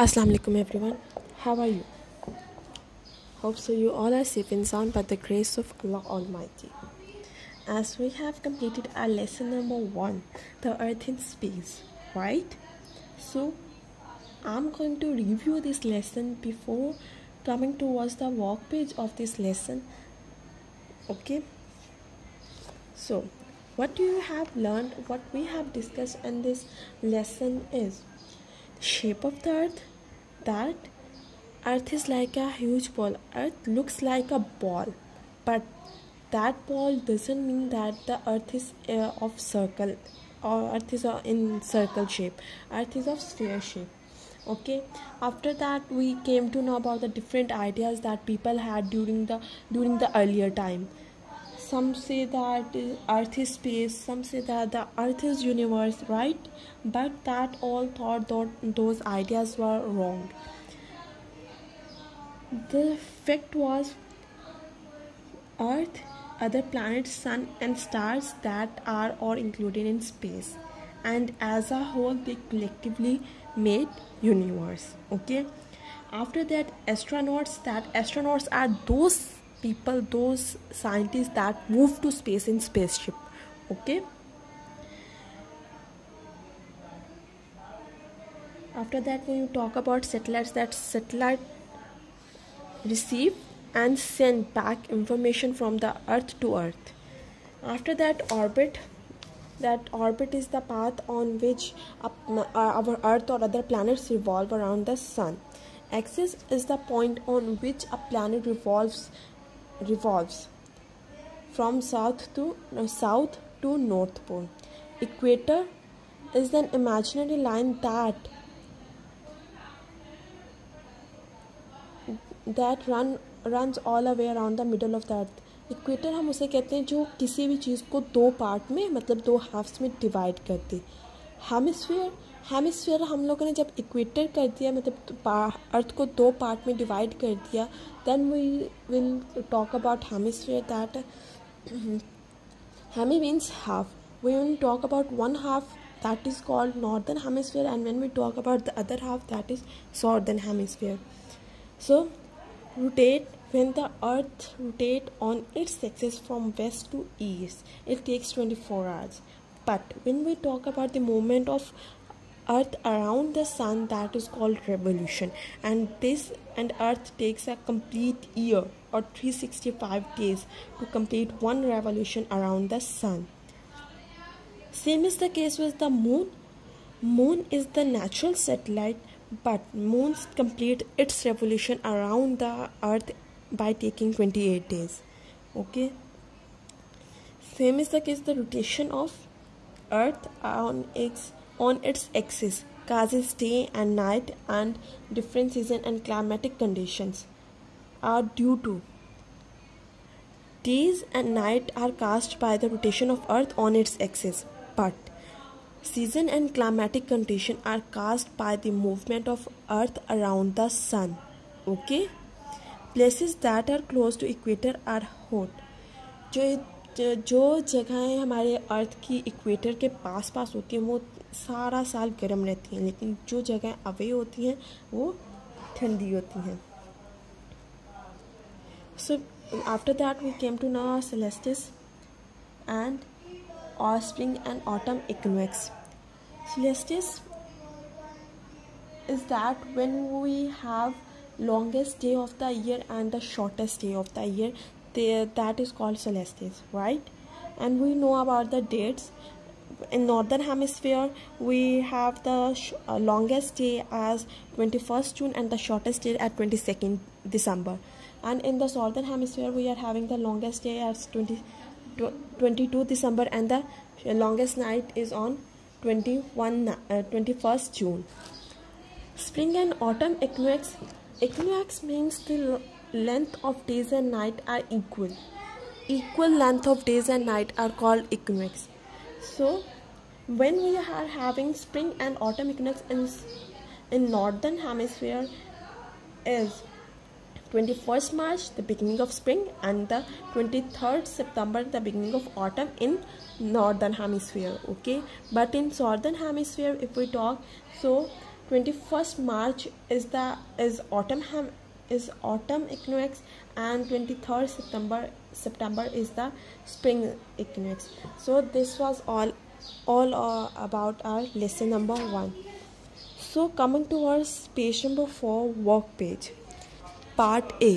Assalamu alaikum everyone. How are you? Hope so you all are safe and sound by the grace of Allah Almighty. As we have completed our lesson number one, the earth in space, right? So I'm going to review this lesson before coming towards the work page of this lesson. Okay. So what do you have learned? What we have discussed in this lesson is shape of the earth that earth is like a huge ball. Earth looks like a ball but that ball doesn't mean that the earth is uh, of circle or earth is uh, in circle shape. Earth is of sphere shape. Okay? After that we came to know about the different ideas that people had during the during the earlier time some say that earth is space some say that the earth is universe right? But that all thought that those ideas were wrong. The fact was earth other planets sun and stars that are all included in space and as a whole they collectively made universe okay? After that astronauts that astronauts are those people those scientists that move to space in spaceship okay? After that when you talk about satellites that satellite receive and send back information from the earth to earth. After that orbit that orbit is the path on which uh, our earth or other planets revolve around the sun. Axis is the point on which a planet revolves revolves from south to uh, south to north pole equator is an imaginary line that that run runs all the way around the middle of the earth equator हम उसे कहते हैं जो किसी भी चीज़ को दो part में मतलब दो हाफ्स में डिवाइड करते हेमिसफेयर हेमिसफेयर हम लोगों ने जब इक्वेटर कर दिया मतलब अर्थ को दो पार्ट में डिवाइड कर दिया then we will talk about hemisphere that hemi means half we will talk about one half that is called northern hemisphere and when we talk about the other half that is southern hemisphere so rotate when the earth rotate on its axis from west to east it takes twenty four hours but when we talk about the movement of earth around the sun that is called revolution. And this and earth takes a complete year or 365 days to complete one revolution around the sun. Same is the case with the moon. Moon is the natural satellite but moon complete its revolution around the earth by taking 28 days. Okay? Same is the case the rotation of earth on its on its axis causes day and night and different season and climatic conditions are due to days and night are caused by the rotation of earth on its axis but season and climatic condition are caused by the movement of earth around the sun okay places that are close to equator are hot जो जो जगहें हमारे अर्थ की equator के पास पास होती हैं वो सारा साल गर्म रहती हैं, लेकिन जो जगह अवे होती हैं, वो ठंडी होती हैं। So after that we came to know our solstice and और spring and autumn equinox solstice is that when we have longest day of the year and the shortest day of the year that is called solstice right and we know about the dates in northern hemisphere we have the uh, longest day as 21st june and the shortest day at 22nd december. And in the southern hemisphere we are having the longest day as 20 22 december and the longest night is on 21 uh, 21st june. Spring and autumn equinox equinox means the length of days and night are equal. Equal length of days and night are called equinox so when we are having spring and autumn equinox in, in northern hemisphere is 21st march the beginning of spring and the 23rd september the beginning of autumn in northern hemisphere okay? But in southern hemisphere if we talk so 21st March is the is autumn is autumn equinox and 23rd September September is the spring equinox so this was all all uh, about our lesson number 1 so coming to our page number 4 work page part A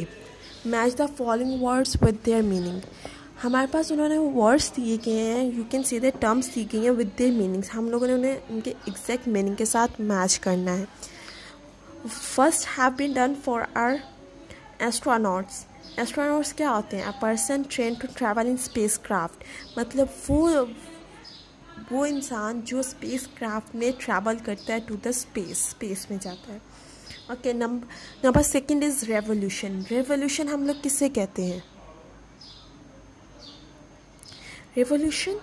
match the following words with their meaning हमारे पास उन्होंने words दिए गए हैं you can see the terms दी गई हैं with their meanings हम लोगों ने उन्हें उनके एग्जैक्ट मीनिंग के साथ मैच करना है first have been done for our astronauts astronauts क्या होते हैं? A person train to travel in spacecraft मतलब वो वो इंसान जो स्पेस क्राफ्ट में ट्रैवल करता है टू द स्पेस स्पेस में जाता है. Okay number number second is revolution revolution हम लोग किससे कहते हैं? Revolution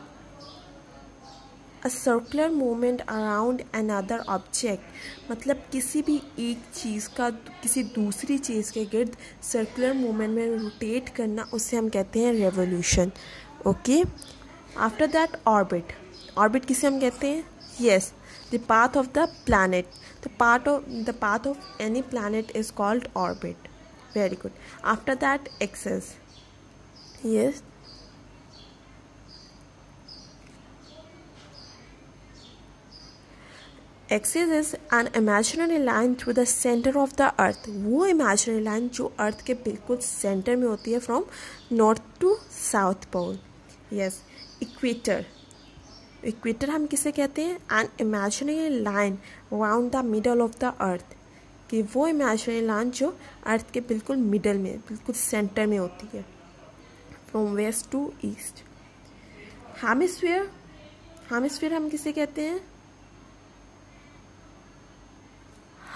a circular movement around another object मतलब किसी भी एक चीज़ का, किसी दूसरी चीज़ के गिर्द सर्कुलर मोमेंट में रोटेट करना, उसे हम कहते हैं revolution okay after that orbit orbit किसे हम कहते हैं? Yes the path of the planet the part of the path of any planet is called orbit very good after that axis yes? Axis is an imaginary line through the centre of the earth वो imaginary line जो अर्थ के बिल्कुल centre में होती है from north to south pole yes equator equator हम किसे कहते हैं? An imaginary line around the middle of the earth कि वो इमेजिनरी लाइन जो अर्थ के बिल्कुल मिडल में, बिल्कुल सेंटर में होती है. From west to east hemisphere hemisphere हम किसे कहते हैं?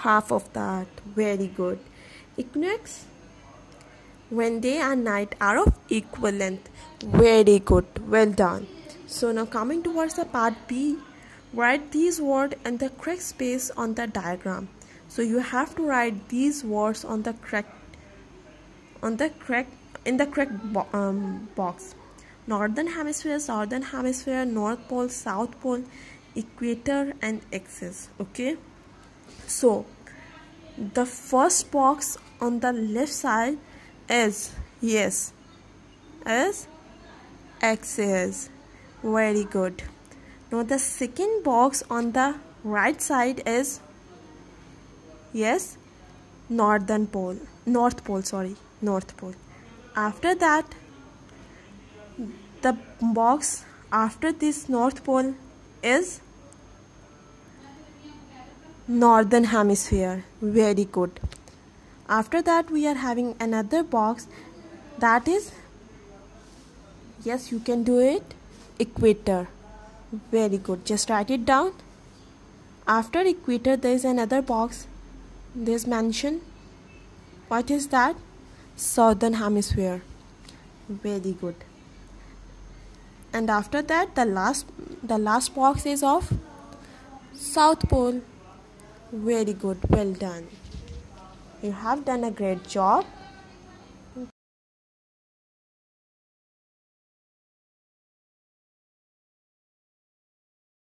Half of that. Very good. Equinox when day and night are of equal length very good. Well done. So now coming towards the part b write these words in the correct space on the diagram. So you have to write these words on the correct on the correct in the correct bo um, box. Northern hemisphere southern hemisphere north pole south pole equator and axis. Okay? So the first box on the left side is yes is axis very good. Now the second box on the right side is yes northern pole north pole sorry north pole. After that the box after this north pole is northern hemisphere. Very good. After that we are having another box. That is yes you can do it. Equator. Very good. Just write it down. After equator there is another box. This mention. What is that? Southern hemisphere. Very good. And after that the last the last box is of south pole very good, well done. You have done a great job.